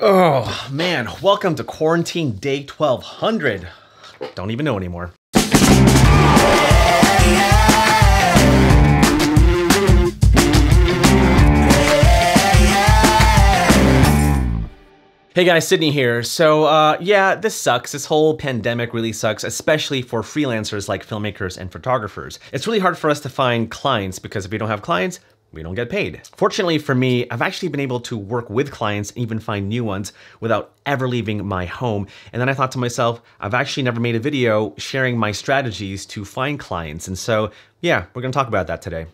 Oh man, welcome to quarantine day 1200. Don't even know anymore. Hey guys, Sidney here. So uh, yeah, this sucks. This whole pandemic really sucks, especially for freelancers like filmmakers and photographers. It's really hard for us to find clients because if we don't have clients, we don't get paid. Fortunately for me, I've actually been able to work with clients and even find new ones without ever leaving my home. And then I thought to myself, I've actually never made a video sharing my strategies to find clients. And so yeah, we're gonna talk about that today.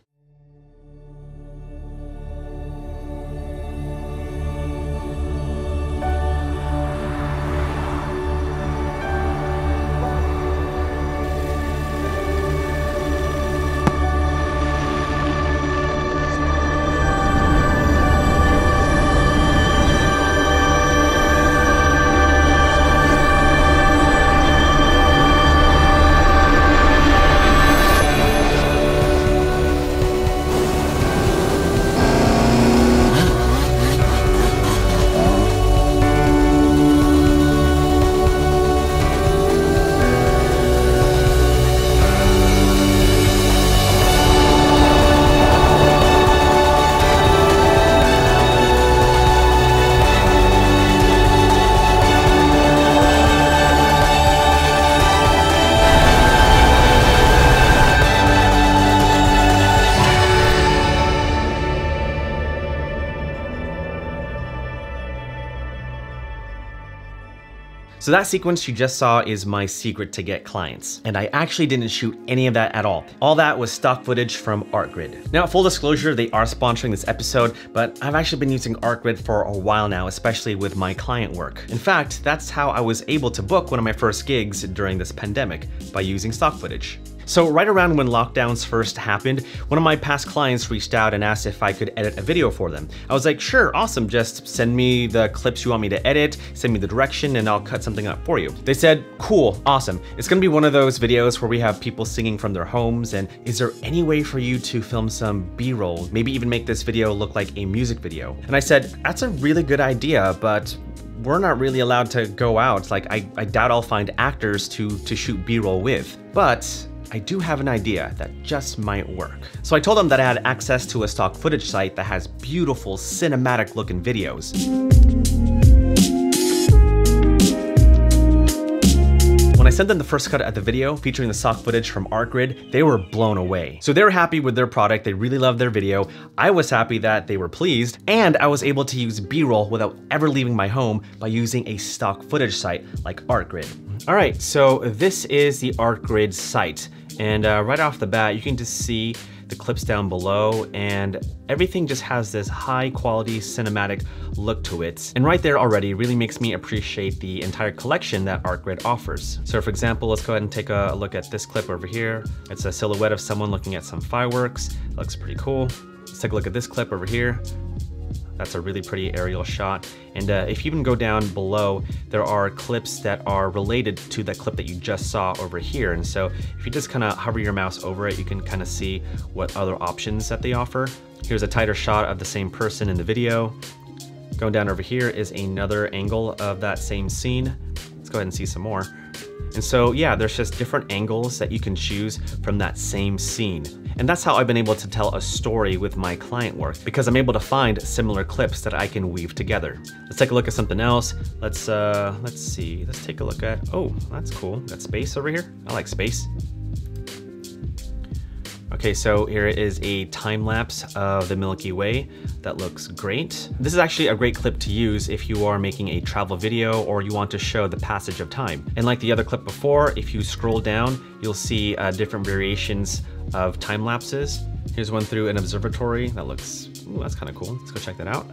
So that sequence you just saw is my secret to get clients. And I actually didn't shoot any of that at all. All that was stock footage from ArtGrid. Now, full disclosure, they are sponsoring this episode, but I've actually been using ArtGrid for a while now, especially with my client work. In fact, that's how I was able to book one of my first gigs during this pandemic, by using stock footage. So right around when lockdowns first happened, one of my past clients reached out and asked if I could edit a video for them. I was like, sure, awesome, just send me the clips you want me to edit, send me the direction, and I'll cut something up for you. They said, cool, awesome. It's gonna be one of those videos where we have people singing from their homes, and is there any way for you to film some B-roll, maybe even make this video look like a music video? And I said, that's a really good idea, but we're not really allowed to go out. Like, I, I doubt I'll find actors to, to shoot B-roll with. But I do have an idea that just might work. So I told them that I had access to a stock footage site that has beautiful cinematic looking videos. Sent them the first cut of the video featuring the stock footage from ArtGrid, they were blown away. So they were happy with their product, they really loved their video, I was happy that they were pleased, and I was able to use B-roll without ever leaving my home by using a stock footage site like ArtGrid. All right, so this is the ArtGrid site. And uh, right off the bat, you can just see the clips down below and everything just has this high quality cinematic look to it. And right there already really makes me appreciate the entire collection that ArtGrid offers. So for example, let's go ahead and take a look at this clip over here. It's a silhouette of someone looking at some fireworks. It looks pretty cool. Let's take a look at this clip over here. That's a really pretty aerial shot. And uh, if you even go down below, there are clips that are related to that clip that you just saw over here. And so if you just kind of hover your mouse over it, you can kind of see what other options that they offer. Here's a tighter shot of the same person in the video. Going down over here is another angle of that same scene. Go ahead and see some more. And so yeah, there's just different angles that you can choose from that same scene. And that's how I've been able to tell a story with my client work because I'm able to find similar clips that I can weave together. Let's take a look at something else. Let's uh, let's see, let's take a look at, oh, that's cool. Got space over here. I like space. Okay, so here is a time lapse of the Milky Way that looks great. This is actually a great clip to use if you are making a travel video or you want to show the passage of time. And like the other clip before, if you scroll down, you'll see uh, different variations of time lapses. Here's one through an observatory that looks, ooh, that's kind of cool. Let's go check that out.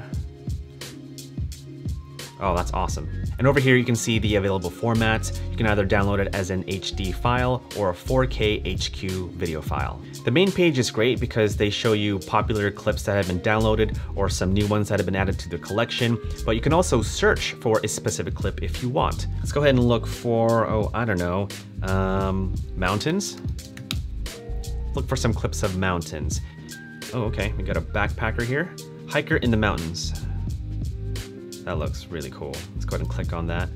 Oh, that's awesome. And over here you can see the available formats. You can either download it as an HD file or a 4K HQ video file. The main page is great because they show you popular clips that have been downloaded or some new ones that have been added to the collection, but you can also search for a specific clip if you want. Let's go ahead and look for, oh, I don't know, um, mountains. Look for some clips of mountains. Oh, okay, we got a backpacker here. Hiker in the mountains. That looks really cool. Let's go ahead and click on that.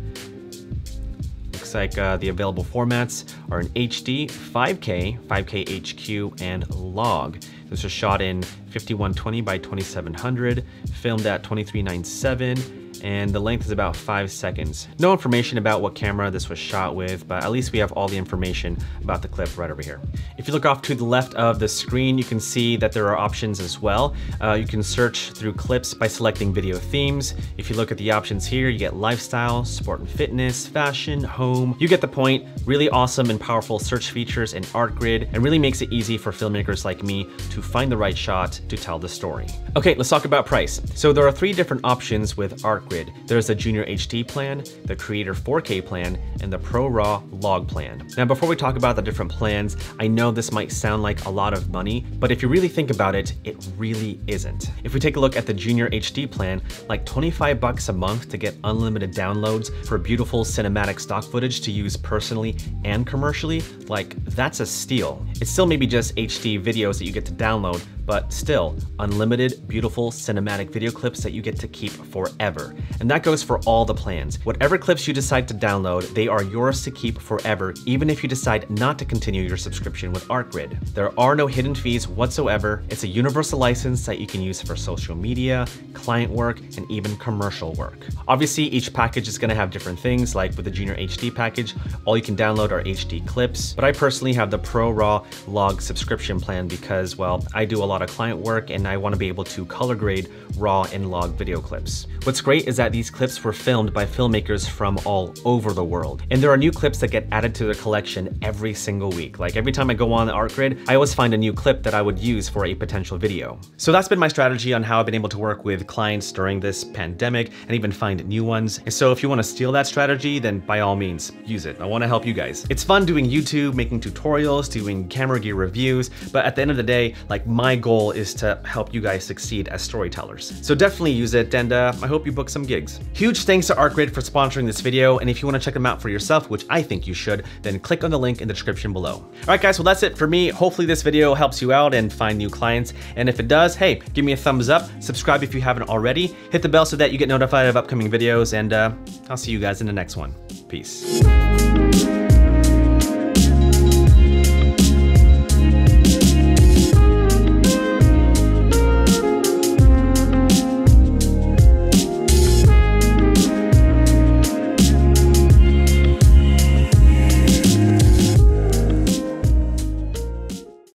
Looks like uh, the available formats are in HD, 5K, 5K HQ, and log. This was shot in 5120 by 2700, filmed at 2397, and the length is about five seconds. No information about what camera this was shot with, but at least we have all the information about the clip right over here. If you look off to the left of the screen, you can see that there are options as well. Uh, you can search through clips by selecting video themes. If you look at the options here, you get lifestyle, sport and fitness, fashion, home. You get the point. Really awesome and powerful search features in ArtGrid and really makes it easy for filmmakers like me to find the right shot to tell the story. Okay, let's talk about price. So there are three different options with ArtGrid. There's the Junior HD plan, the Creator 4K plan, and the Pro Raw Log plan. Now, before we talk about the different plans, I know this might sound like a lot of money, but if you really think about it, it really isn't. If we take a look at the Junior HD plan, like 25 bucks a month to get unlimited downloads for beautiful cinematic stock footage to use personally and commercially, like that's a steal. It's still maybe just HD videos that you get to download, but still, unlimited, beautiful cinematic video clips that you get to keep forever. And that goes for all the plans. Whatever clips you decide to download, they are yours to keep forever, even if you decide not to continue your subscription with ArtGrid. There are no hidden fees whatsoever. It's a universal license that you can use for social media, client work, and even commercial work. Obviously, each package is gonna have different things, like with the Junior HD package, all you can download are HD clips, but I personally have the Pro Raw Log subscription plan because, well, I do a lot lot of client work and I wanna be able to color grade raw and log video clips. What's great is that these clips were filmed by filmmakers from all over the world. And there are new clips that get added to the collection every single week. Like every time I go on ArtGrid, I always find a new clip that I would use for a potential video. So that's been my strategy on how I've been able to work with clients during this pandemic and even find new ones. And so if you wanna steal that strategy, then by all means, use it. I wanna help you guys. It's fun doing YouTube, making tutorials, doing camera gear reviews, but at the end of the day, like my goal is to help you guys succeed as storytellers. So definitely use it, and uh, I hope you book some gigs. Huge thanks to ArtGrid for sponsoring this video, and if you wanna check them out for yourself, which I think you should, then click on the link in the description below. All right guys, well that's it for me. Hopefully this video helps you out and find new clients, and if it does, hey, give me a thumbs up, subscribe if you haven't already, hit the bell so that you get notified of upcoming videos, and uh, I'll see you guys in the next one. Peace.